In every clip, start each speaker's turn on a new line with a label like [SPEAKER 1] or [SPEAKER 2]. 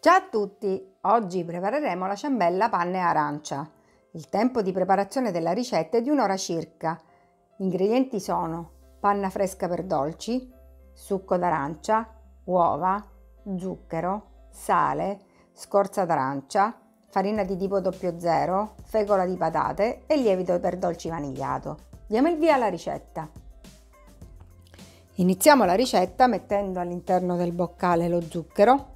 [SPEAKER 1] Ciao a tutti! Oggi prepareremo la ciambella panna e arancia. Il tempo di preparazione della ricetta è di un'ora circa. Gli ingredienti sono panna fresca per dolci, succo d'arancia, uova, zucchero, sale, scorza d'arancia, farina di tipo 00, fecola di patate e lievito per dolci vanigliato. Diamo il via alla ricetta. Iniziamo la ricetta mettendo all'interno del boccale lo zucchero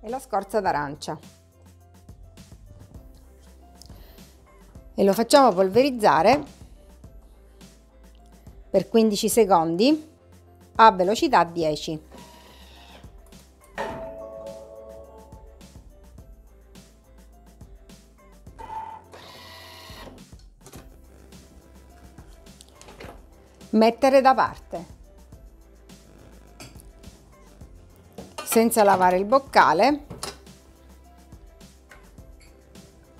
[SPEAKER 1] e la scorza d'arancia e lo facciamo polverizzare per 15 secondi a velocità 10. Mettere da parte. Senza lavare il boccale,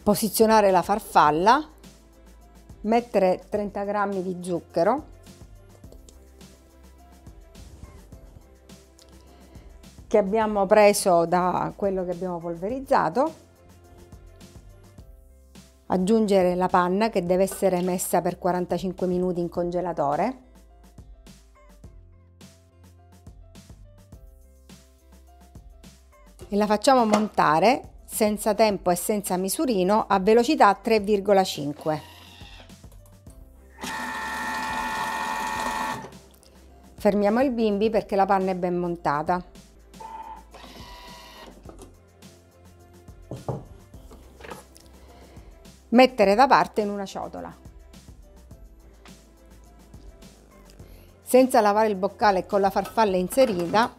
[SPEAKER 1] posizionare la farfalla, mettere 30 g di zucchero, che abbiamo preso da quello che abbiamo polverizzato, aggiungere la panna che deve essere messa per 45 minuti in congelatore, e la facciamo montare senza tempo e senza misurino a velocità 3,5. Fermiamo il bimbi perché la panna è ben montata. Mettere da parte in una ciotola. Senza lavare il boccale con la farfalla inserita,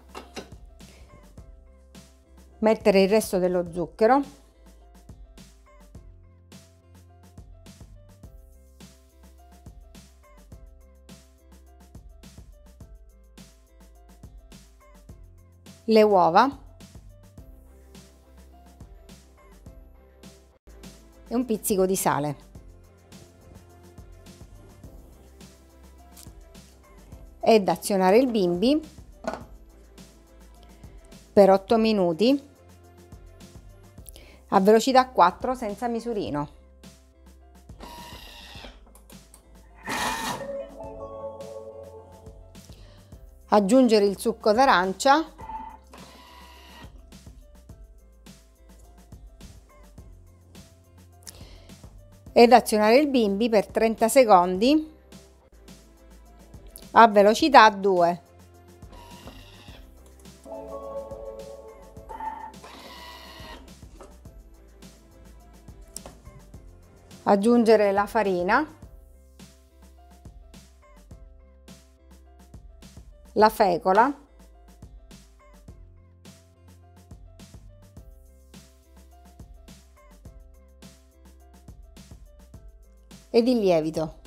[SPEAKER 1] mettere il resto dello zucchero. Le uova. E un pizzico di sale. Ed azionare il bimbi per 8 minuti a velocità 4 senza misurino. Aggiungere il succo d'arancia ed azionare il bimbi per 30 secondi a velocità 2. Aggiungere la farina, la fecola, ed il lievito.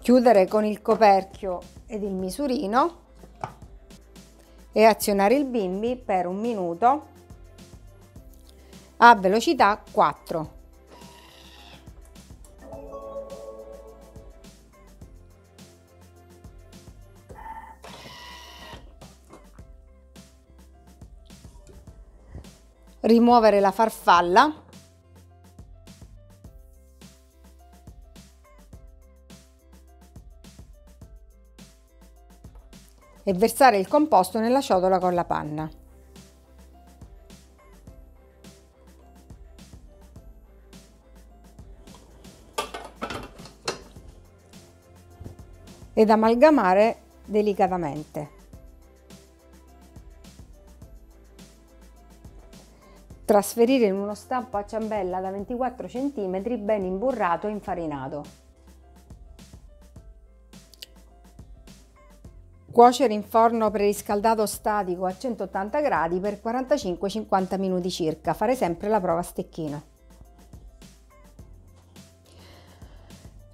[SPEAKER 1] Chiudere con il coperchio ed il misurino e azionare il bimbi per un minuto a velocità 4. Rimuovere la farfalla e versare il composto nella ciotola con la panna. Ed amalgamare delicatamente. Trasferire in uno stampo a ciambella da 24 cm ben imburrato e infarinato. Cuocere in forno preriscaldato statico a 180 gradi per 45-50 minuti circa. Fare sempre la prova a stecchino.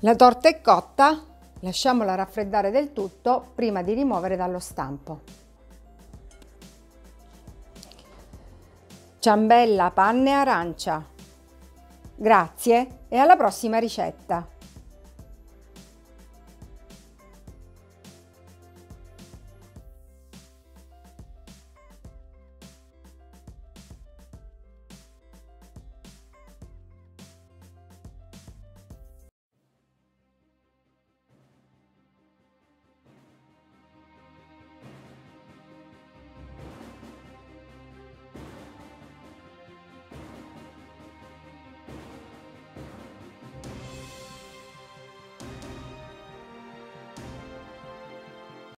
[SPEAKER 1] La torta è cotta, Lasciamola raffreddare del tutto prima di rimuovere dallo stampo. Ciambella, panne arancia. Grazie e alla prossima ricetta!